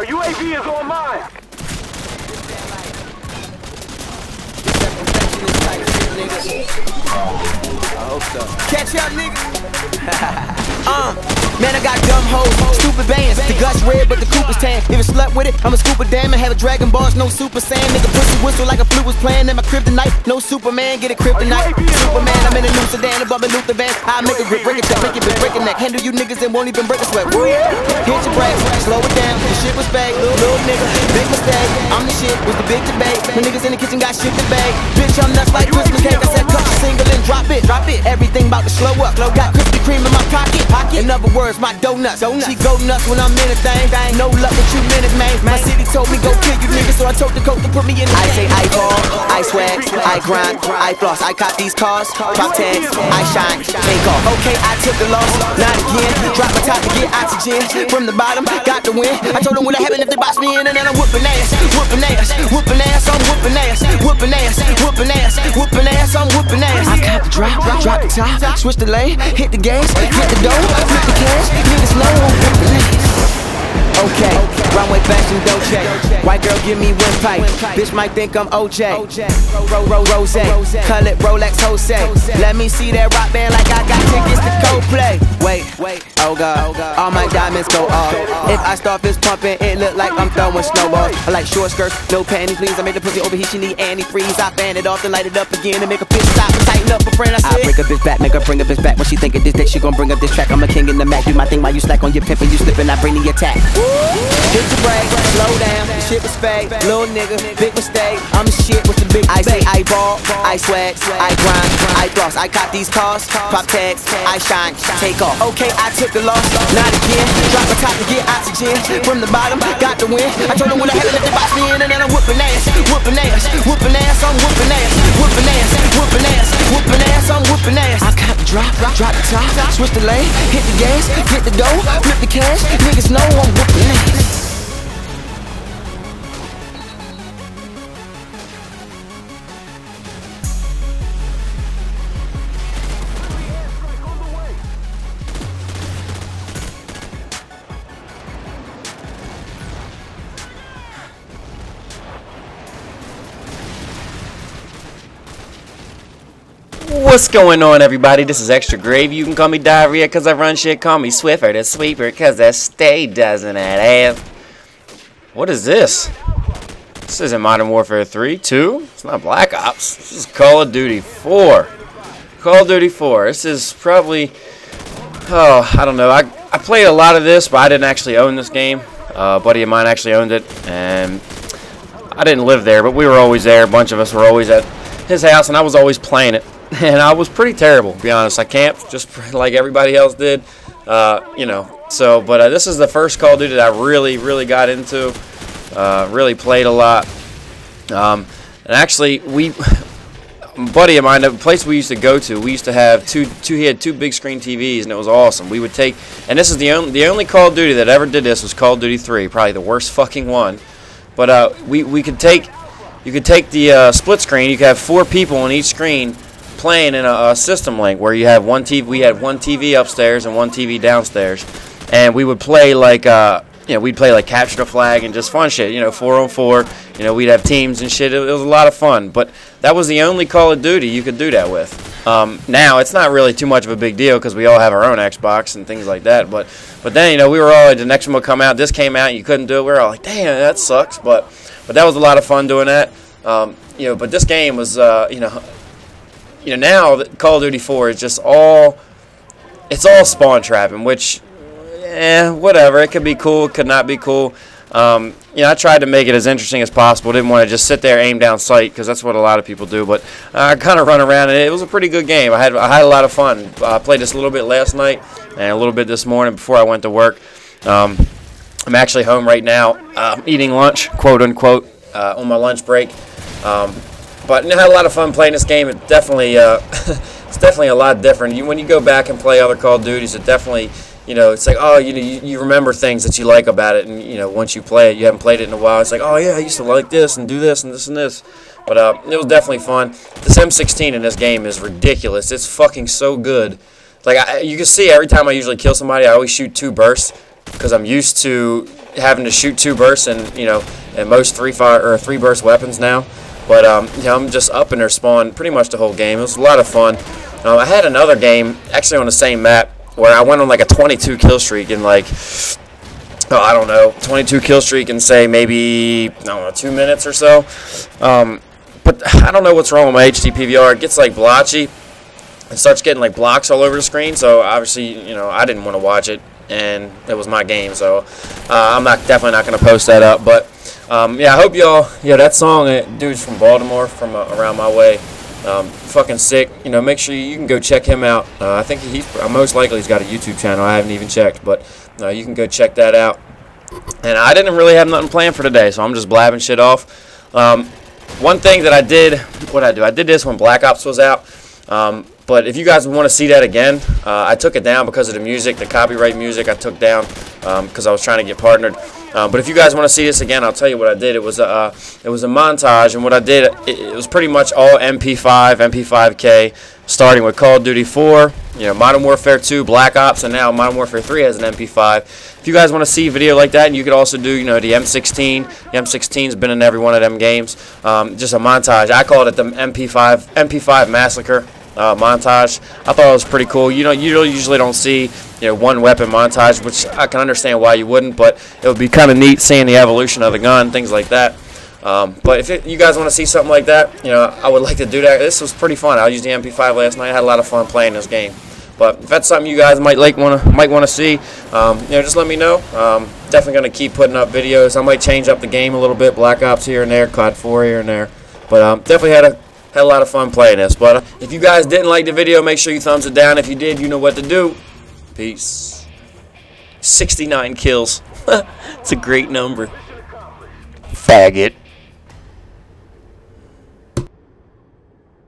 Our UAV is on online. Catch up, nigga. uh, man, I got dumb hoes, stupid tan. If it's slut with it, I'm a scuba damn and have a dragon balls, no super sand. Nigga, pussy whistle like a flute was playing in my kryptonite. No Superman, get a kryptonite. Superman, I'm in a new sedan, above a Luther van. I make a grip, break it, check, make it big, break a neck. Handle you niggas and won't even break a sweat. Woo. Hit your brakes, slow it down. The shit was fake, little, little nigga, big mistake. I'm the shit, was the big debate. The niggas in the kitchen got shit to bag. Bitch, I'm nuts like Christmas cake. I said, cut your single and drop it, drop it. Everything about to slow up. Got Krispy Kreme in my pocket, pocket. In other words, my donuts. She go nuts when I'm in a thing. No luck with you minutes, man. My city told me go kill you niggas, so I told the coach to put me in the I say I ball, I swag, I grind, I floss, I cop these cars, drop tags, I shine, take off. Okay, I took the loss, not again. Drop my top to get oxygen from the bottom, got the win. I told them what happened if they box me in, and then I'm whooping ass, whooping ass, whooping ass, I'm whooping ass, whooping ass, whooping ass, whooping ass, I'm whooping ass. I cop the drop, drop the top, switch the lane, hit the gas, hit the dough, flip the cash, niggas know I'm whooping ass. Okay, runway fashion Dolce. White girl give me windpipe. Bitch might think I'm OJ. Ro ro rose, call it Rolex Jose. Let me see that rock band like I got tickets to Coldplay. Wait, wait, oh god, all my diamonds go off. If I start fist pumping, it look like I'm throwing snowballs. I like short skirts, no panties, please. I made the pussy overheat, she need antifreeze. I fan it off and light it up again and make a bitch stop and tighten up a friend. I said, I break a bitch back, make her bring a bitch back. When she think of this dick, she gon' bring up this track. I'm a king in the Mac, do my thing while you slack on your pimp and you slipping. I bring the attack. Hit the brake, slow down, shit was fake. Little nigga, big mistake. I'm the shit with the big I say I ball, I swag, I grind, I floss. I cop these cars, pop tags, I shine, take off. Okay, I took the loss, not again. Drop the top to get oxygen from the bottom, got the win. I told them when I had to let the box me in, and then I'm whooping ass, whooping ass, whooping ass, I'm whooping ass, whooping ass, whooping ass, whooping ass, I'm whooping ass. I cop the drop, drop the top, switch the lane, hit the gas, hit the dough, flip the cash. Niggas know I'm whooping What's going on, everybody? This is XtraaGraavy. You can call me Diarrhea because I run shit. Call me Swiffer the Sweeper because that stay doesn't ass. What is this? This isn't Modern Warfare 3, 2. It's not Black Ops. This is Call of Duty 4. Call of Duty 4. This is probably... Oh, I don't know. I, I played a lot of this, but I didn't actually own this game. Uh, a buddy of mine actually owned it, and I didn't live there, but we were always there. A bunch of us were always at his house, and I was always playing it. and I was pretty terrible, to be honest. I camped just like everybody else did, uh, you know. So, but uh, this is the first Call of Duty that I really, really got into. Uh, really played a lot. Um, and actually, we, buddy of mine, the place we used to go to, we used to have two, two. He had two big screen TVs, and it was awesome. We would take, and this is the only, the only Call of Duty that ever did this was Call of Duty 3, probably the worst fucking one. But uh, we, we could take, you could take the uh, split screen. You could have four people on each screen playing in a, a, system link where you have one TV. We had one TV upstairs and one TV downstairs, and we would play like uh, you know we'd play like capture the flag and just fun shit. You know, four on four. You know, we'd have teams and shit. It, it was a lot of fun. But that was the only Call of Duty you could do that with. Um, now it's not really too much of a big deal because we all have our own Xbox and things like that. But but then you know we were all like, the next one would come out. This came out, you couldn't do it. We were all like, damn, that sucks. But but that was a lot of fun doing that. Um, you know, but this game was uh, you know you know now that Call of Duty 4 is just all it's all spawn trapping, which eh, whatever. It could be cool, it could not be cool. Um, you know, I tried to make it as interesting as possible. Didn't want to just sit there, aim down sight, because that's what a lot of people do. But I kind of run around, and it was a pretty good game. I had I had a lot of fun. I played this a little bit last night and a little bit this morning before I went to work. Um, I'm actually home right now, uh, eating lunch, quote unquote, uh, on my lunch break. Um, but I had a lot of fun playing this game. It definitely, uh, it's definitely a lot different. You, when you go back and play other Call of Duties, it definitely, you know, it's like, oh, you know, you, you remember things that you like about it, and you know, once you play it, you haven't played it in a while. It's like, oh yeah, I used to like this and do this and this and this. But uh, it was definitely fun. This M16 in this game is ridiculous. It's fucking so good. Like I, you can see, every time I usually kill somebody, I always shoot two bursts because I'm used to having to shoot two bursts and you know, and most three fire or three burst weapons now. But um, know, I'm just up in their spawn pretty much the whole game. It was a lot of fun. Um, I had another game actually on the same map where I went on like a 22 kill streak in like oh, I don't know 22 kill streak in say maybe I don't know two minutes or so. Um, but I don't know what's wrong with my HD PVR. It gets like blotchy. It starts getting like blocks all over the screen. So obviously, you know, I didn't want to watch it, and it was my game. So uh, I'm not definitely not going to post that up. But um, yeah, I hope y'all. Yeah, that song, uh, dude's from Baltimore, from uh, around my way. Um, fucking sick. You know, make sure you, can go check him out. Uh, I think he's most likely he's got a YouTube channel. I haven't even checked, but uh, you can go check that out. And I didn't really have nothing planned for today, so I'm just blabbing shit off. Um, one thing that I did, what I do, I did this when Black Ops was out. Um, but if you guys want to see that again, uh, I took it down because of the music, the copyright music I took down because um, I was trying to get partnered. Uh, but if you guys want to see this again, I'll tell you what I did. It was a uh, it was a montage, and what I did it, it, was pretty much all MP5, MP5K, starting with Call of Duty 4, you know, Modern Warfare 2, Black Ops, and now Modern Warfare 3 has an MP5. If you guys want to see a video like that, and you could also do, you know, the M16. The M16's been in every one of them games. Um, just a montage. I called it the MP5 MP5 Massacre uh, montage. I thought it was pretty cool. You know, you usually don't see you know one weapon montage, which I can understand why you wouldn't, but it would be kind of neat seeing the evolution of the gun, things like that. Um, but if it, you guys want to see something like that, you know, I would like to do that. This was pretty fun. I used the MP5 last night. I had a lot of fun playing this game. But if that's something you guys might like, want to might want to see, um, you know, just let me know. Um, definitely going to keep putting up videos. I might change up the game a little bit, Black Ops here and there, COD 4 here and there. But um, definitely had a had a lot of fun playing this. But uh, if you guys didn't like the video, make sure you thumbs it down. If you did, you know what to do. Peace. 69 kills. it's a great number. Faggot.